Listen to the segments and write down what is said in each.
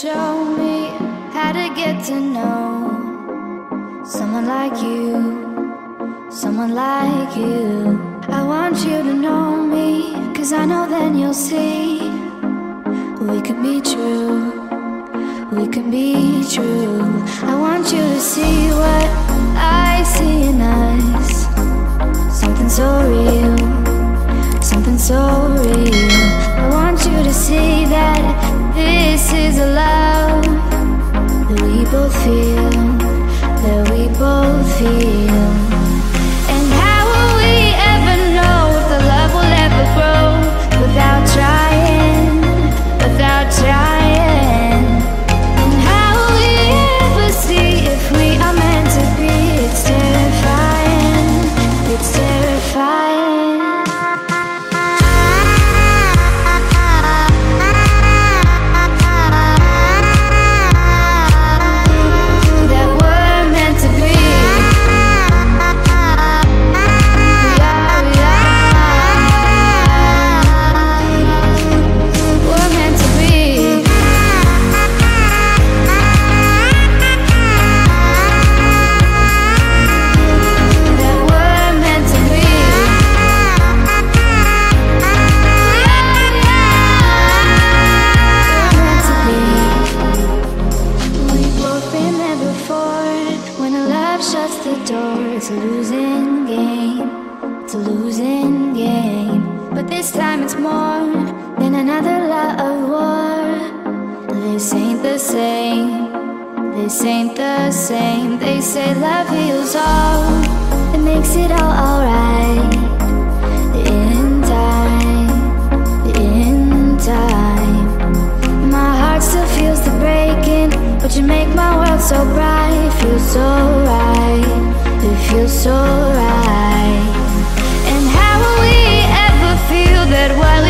show me how to get to know someone like you, someone like you. I want you to know me, cause I know then you'll see we can be true, we can be true. I want you to see what I see in us, something so real, something so real. I want you to see that this is a love that we both feel, that we both feel. A losing game. It's a losing game. But this time it's more than another love war. This ain't the same. This ain't the same. They say love heals all. It makes it all alright. In time. In time. My heart still feels the breaking, but you make my world so bright. Feels so right. Feels so right. And how will we ever feel that what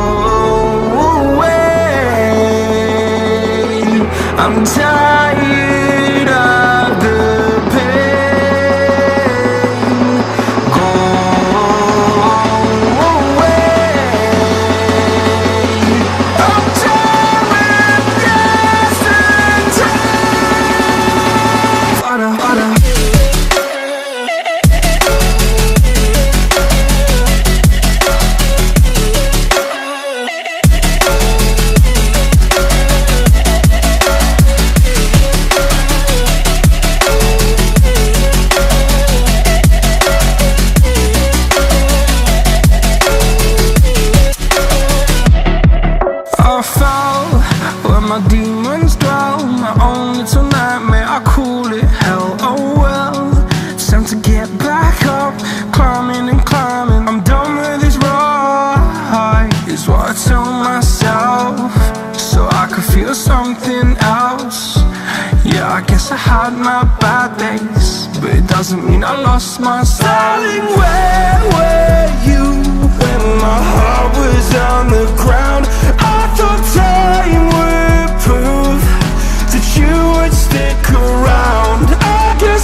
I'm tired to something else. Yeah, I guess I had my bad days But it doesn't mean I lost my Darling, where were you when my heart was on the ground? I thought time would prove that you would stick around. I guess